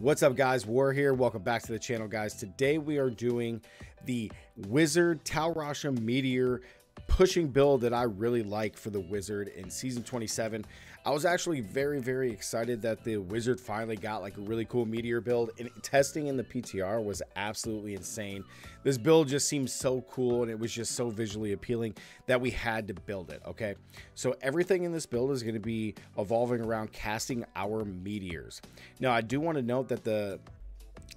What's up guys, War here. Welcome back to the channel guys. Today we are doing the Wizard Tal Rasha Meteor pushing build that I really like for the Wizard in season 27. I was actually very, very excited that the Wizard finally got like a really cool Meteor build and testing in the PTR was absolutely insane. This build just seemed so cool and it was just so visually appealing that we had to build it, okay? So everything in this build is going to be evolving around casting our meteors. Now, I do want to note that the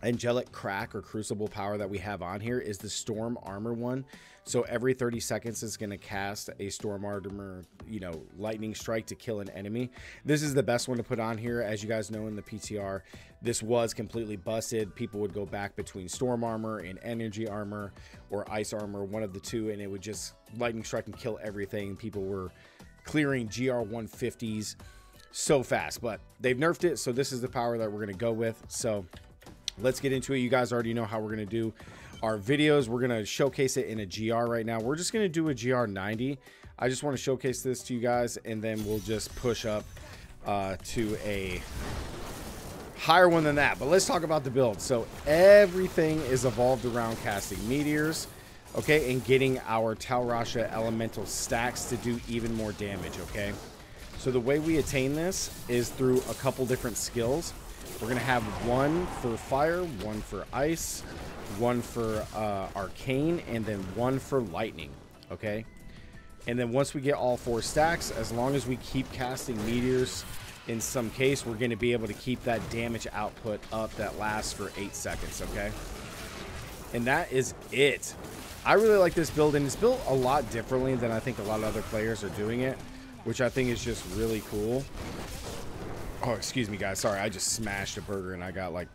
angelic crack or crucible power that we have on here is the storm armor one. So every 30 seconds is going to cast a storm armor you know lightning strike to kill an enemy. This is the best one to put on here. As you guys know in the ptr this was completely busted. People would go back between storm armor and energy armor or ice armor one of the two and it would just lightning strike and kill everything. People were clearing gr 150s so fast but they've nerfed it so this is the power that we're going to go with. So let's get into it. You guys already know how we're going to do our videos. We're going to showcase it in a GR right now. We're just going to do a GR 90. I just want to showcase this to you guys, and then we'll just push up uh, to a higher one than that. But let's talk about the build. So everything is evolved around casting meteors, okay, and getting our Tal Rasha elemental stacks to do even more damage, okay? So the way we attain this is through a couple different skills. We're going to have one for fire, one for ice, one for uh, arcane, and then one for lightning. Okay? And then once we get all four stacks, as long as we keep casting meteors in some case, we're going to be able to keep that damage output up that lasts for 8 seconds, okay? And that is it. I really like this build, and it's built a lot differently than I think a lot of other players are doing it, which I think is just really cool. Oh, excuse me, guys. Sorry, I just smashed a burger and I got like,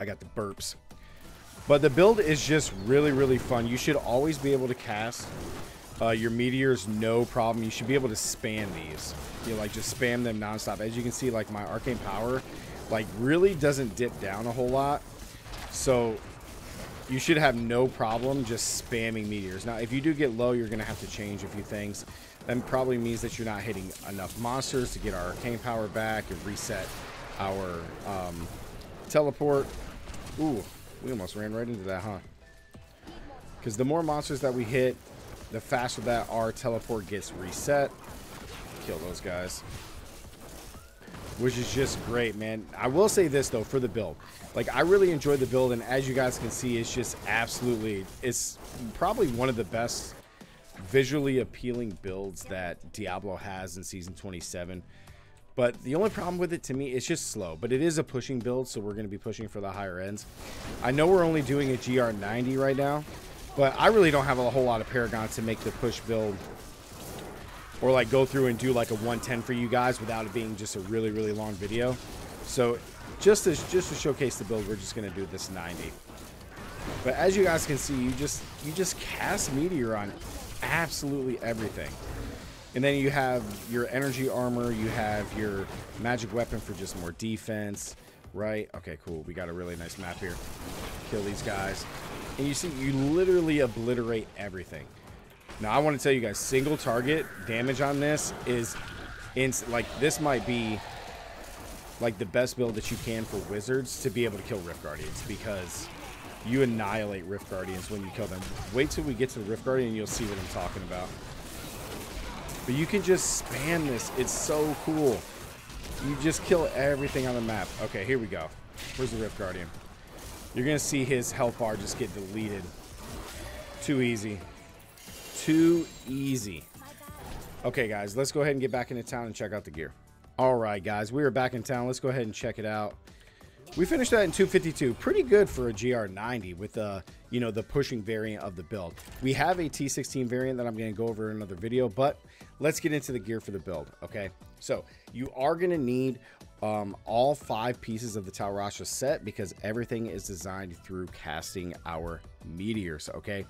I got the burps. But the build is just really, really fun. You should always be able to cast uh, your meteors, no problem. You should be able to spam these. You know, like just spam them nonstop. As you can see, like my arcane power, like really doesn't dip down a whole lot. So you should have no problem just spamming meteors. Now, if you do get low, you're going to have to change a few things. That probably means that you're not hitting enough monsters to get our arcane power back and reset our um, teleport. Ooh, we almost ran right into that, huh? Because the more monsters that we hit, the faster that our teleport gets reset. Kill those guys. Which is just great, man. I will say this, though, for the build. Like, I really enjoyed the build, and as you guys can see, it's just absolutely... It's probably one of the best visually appealing builds that Diablo has in Season 27. But the only problem with it to me, it's just slow. But it is a pushing build, so we're going to be pushing for the higher ends. I know we're only doing a GR90 right now, but I really don't have a whole lot of Paragon to make the push build or like go through and do like a 110 for you guys without it being just a really, really long video. So just to, just to showcase the build, we're just going to do this 90. But as you guys can see, you just you just cast Meteor on absolutely everything. And then you have your energy armor, you have your magic weapon for just more defense, right? Okay, cool. We got a really nice map here. Kill these guys. And you see, you literally obliterate everything. Now, I want to tell you guys, single target damage on this is, like, this might be, like, the best build that you can for wizards to be able to kill Rift Guardians because you annihilate Rift Guardians when you kill them. Wait till we get to the Rift Guardian and you'll see what I'm talking about. But you can just spam this. It's so cool. You just kill everything on the map. Okay, here we go. Where's the Rift Guardian? You're going to see his health bar just get deleted. Too easy. Too easy. Okay, guys, let's go ahead and get back into town and check out the gear. All right, guys, we are back in town. Let's go ahead and check it out. We finished that in 252. Pretty good for a GR90 with, uh, you know, the pushing variant of the build. We have a T16 variant that I'm going to go over in another video, but let's get into the gear for the build, okay? So you are going to need um, all five pieces of the Tal Rasha set because everything is designed through casting our meteors, okay?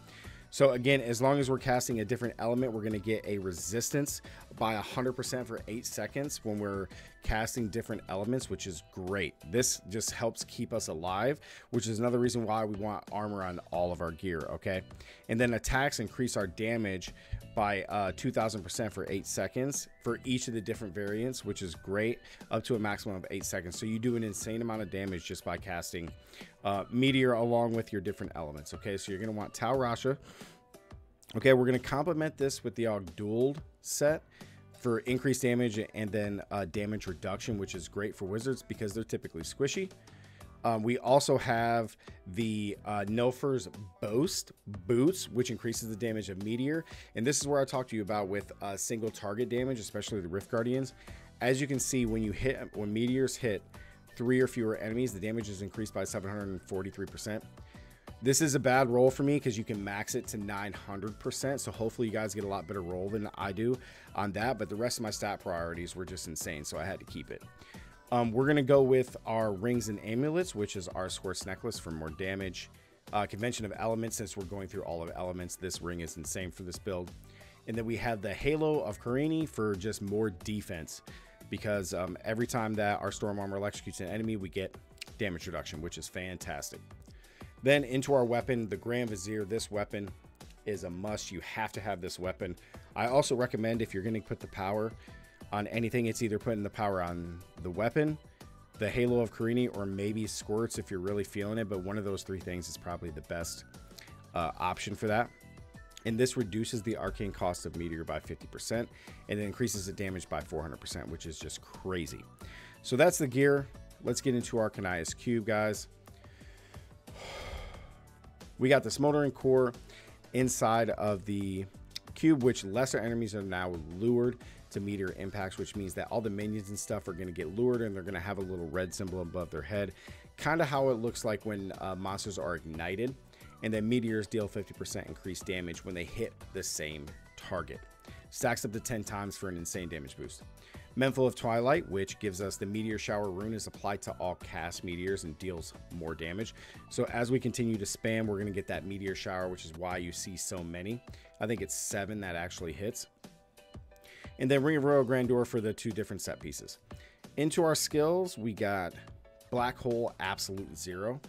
So again, as long as we're casting a different element, we're going to get a resistance by 100% for 8 seconds when we're casting different elements, which is great. This just helps keep us alive, which is another reason why we want armor on all of our gear, okay? And then attacks increase our damage by uh, 2000% for eight seconds for each of the different variants, which is great, up to a maximum of eight seconds. So you do an insane amount of damage just by casting uh, Meteor along with your different elements. Okay, so you're going to want Tal Rasha. Okay, we're going to complement this with the Ogdould set for increased damage and then uh, damage reduction, which is great for wizards because they're typically squishy. Um, we also have the uh, Boast boots, which increases the damage of Meteor. And this is where I talked to you about with uh, single target damage, especially the Rift Guardians. As you can see, when you hit, when Meteors hit three or fewer enemies, the damage is increased by 743%. This is a bad roll for me because you can max it to 900%. So hopefully you guys get a lot better roll than I do on that. But the rest of my stat priorities were just insane. So I had to keep it. Um, we're going to go with our rings and amulets, which is our Squirt's necklace for more damage. Uh, convention of elements, since we're going through all of elements, this ring is insane for this build. And then we have the Halo of Karini for just more defense. Because um, every time that our Storm Armor electrocutes an enemy, we get damage reduction, which is fantastic. Then into our weapon, the Grand Vizier. This weapon is a must. You have to have this weapon. I also recommend if you're going to put the power on anything, it's either putting the power on the weapon, the Halo of Karini, or maybe Squirts if you're really feeling it. But one of those three things is probably the best uh, option for that. And this reduces the arcane cost of Meteor by 50% and it increases the damage by 400%, which is just crazy. So that's the gear. Let's get into our Kanai's Cube, guys. We got the smoldering core inside of the cube, which lesser enemies are now lured to meteor impacts, which means that all the minions and stuff are going to get lured and they're going to have a little red symbol above their head. Kind of how it looks like when uh, monsters are ignited. And then meteors deal 50% increased damage when they hit the same target. Stacks up to 10 times for an insane damage boost. Mempo of Twilight, which gives us the Meteor Shower rune, is applied to all cast meteors and deals more damage. So as we continue to spam, we're going to get that Meteor Shower, which is why you see so many. I think it's seven that actually hits and then Ring of Royal Grandeur for the two different set pieces. Into our skills, we got Black Hole Absolute Zero.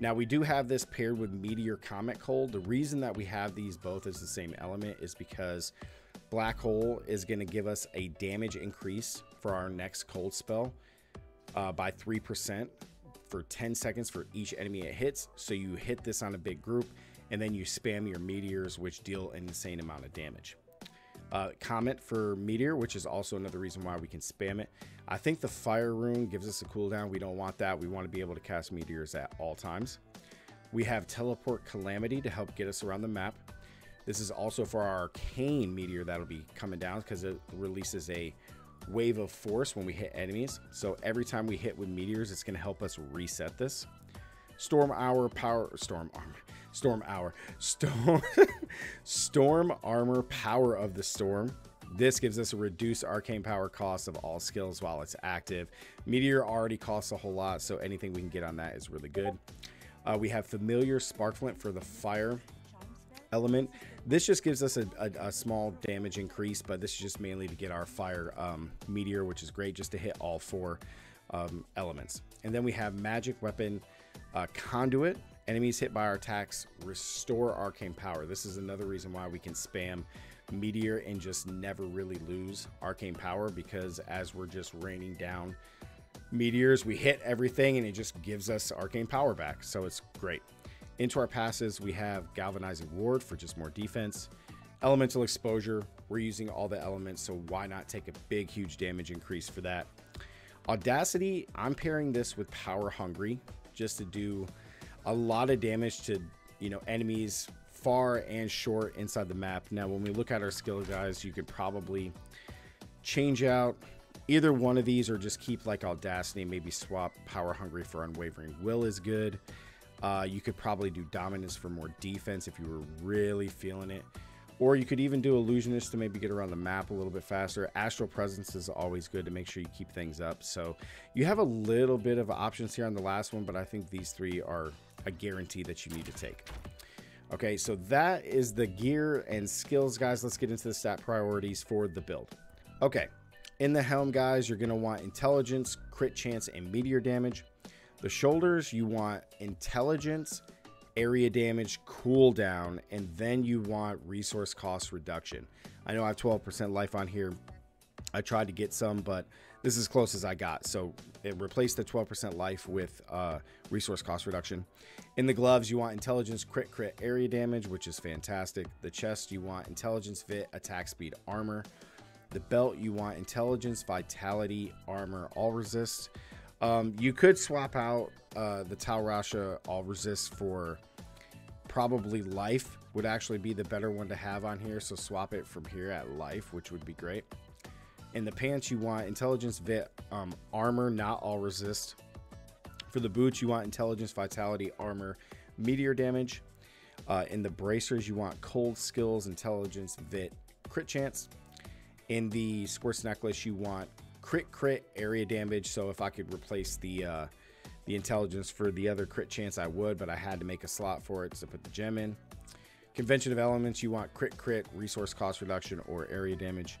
Now we do have this paired with Meteor Comet Cold. The reason that we have these both as the same element is because Black Hole is going to give us a damage increase for our next cold spell uh, by 3% for 10 seconds for each enemy it hits. So you hit this on a big group and then you spam your meteors, which deal an insane amount of damage uh, Comet for Meteor, which is also another reason why we can spam it. I think the Fire Rune gives us a cooldown. We don't want that. We want to be able to cast Meteors at all times. We have Teleport Calamity to help get us around the map. This is also for our Arcane Meteor that'll be coming down because it releases a wave of force when we hit enemies. So every time we hit with meteors, it's going to help us reset this. Storm Hour Power Storm Armor Storm Hour. Storm Storm Armor Power of the Storm. This gives us a reduced arcane power cost of all skills while it's active. Meteor already costs a whole lot, so anything we can get on that is really good. Uh, we have Familiar Sparkflint for the fire element. This just gives us a, a, a, small damage increase, but this is just mainly to get our fire um, meteor, which is great just to hit all four um, elements. And then we have magic weapon uh, conduit. Enemies hit by our attacks restore arcane power. This is another reason why we can spam meteor and just never really lose arcane power because as we're just raining down meteors, we hit everything and it just gives us arcane power back. So it's great. Into our passes, we have galvanizing ward for just more defense. Elemental exposure, we're using all the elements, so why not take a big, huge damage increase for that? Audacity, I'm pairing this with Power Hungry just to do a lot of damage to you know enemies far and short inside the map. Now, when we look at our skill guys, you could probably change out either one of these or just keep like Audacity, maybe swap Power Hungry for Unwavering Will is good. Uh, you could probably do Dominance for more defense if you were really feeling it. Or you could even do Illusionist to maybe get around the map a little bit faster. Astral Presence is always good to make sure you keep things up. So you have a little bit of options here on the last one, but I think these three are a guarantee that you need to take. Okay, so that is the gear and skills, guys. Let's get into the stat priorities for the build. Okay, in the helm, guys, you're going to want intelligence, crit chance, and meteor damage. The shoulders, you want intelligence, area damage, cooldown, and then you want resource cost reduction. I know I have 12% life on here. I tried to get some, but this is close as I got. So it replaced the 12% life with uh, resource cost reduction. In the gloves, you want intelligence, crit, crit, area damage, which is fantastic. The chest, you want intelligence, vit, attack speed, armor. The belt, you want intelligence, vitality, armor, all resist. Um, you could swap out uh, the Tal Rasha all resist for probably life would actually be the better one to have on here. So swap it from here at life, which would be great. In the pants, you want intelligence, vit, um, armor, not all resist. For the boots, you want intelligence, vitality, armor, meteor damage. Uh, in the bracers, you want cold skills, intelligence, vit, crit chance. In the squirts necklace, you want crit, crit, area damage. So if I could replace the uh, the intelligence for the other crit chance, I would, but I had to make a slot for it to put the gem in. Convention of Elements, you want crit, crit, resource cost reduction, or area damage.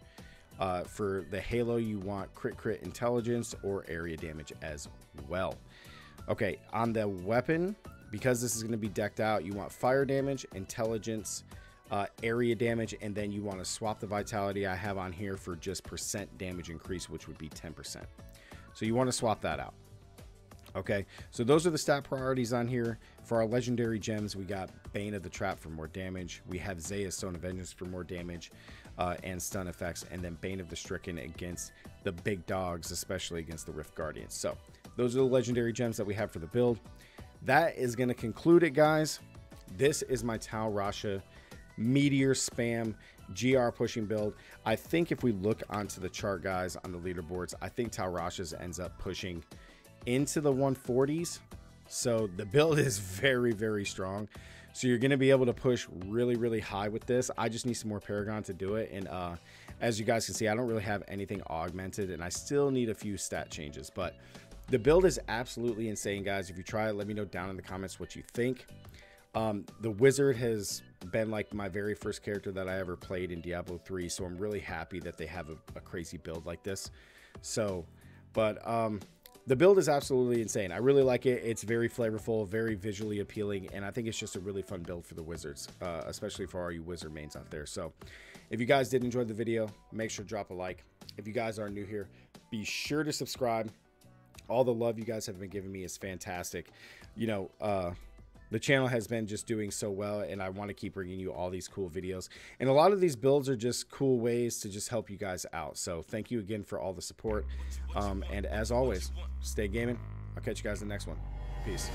Uh, for the Halo, you want crit, crit, intelligence, or area damage as well. Okay, on the weapon, because this is going to be decked out, you want fire damage, intelligence, uh, area damage, and then you want to swap the vitality I have on here for just percent damage increase, which would be 10%. So you want to swap that out. Okay, so those are the stat priorities on here. For our legendary gems, we got Bane of the Trap for more damage. We have Zei's Stone of Vengeance for more damage uh, and stun effects. And then Bane of the Stricken against the big dogs, especially against the Rift Guardians. So those are the legendary gems that we have for the build. That is going to conclude it, guys. This is my Tal Rasha Meteor Spam GR pushing build. I think if we look onto the chart, guys, on the leaderboards, I think Tal Rasha's ends up pushing into the 140s. So the build is very, very strong. So you're going to be able to push really, really high with this. I just need some more Paragon to do it. And uh, as you guys can see, I don't really have anything augmented and I still need a few stat changes. But the build is absolutely insane, guys. If you try it, let me know down in the comments what you think. Um, the Wizard has been like my very first character that I ever played in Diablo 3. So I'm really happy that they have a, a crazy build like this. So, but um, the build is absolutely insane. I really like it. It's very flavorful, very visually appealing, and I think it's just a really fun build for the Wizards, uh, especially for all you Wizard mains out there. So if you guys did enjoy the video, make sure to drop a like. If you guys are new here, be sure to subscribe. All the love you guys have been giving me is fantastic. You know, uh, the channel has been just doing so well and i want to keep bringing you all these cool videos. And a lot of these builds are just cool ways to just help you guys out. So thank you again for all the support. Um, and as always stay gaming. I'll catch you guys in the next one. Peace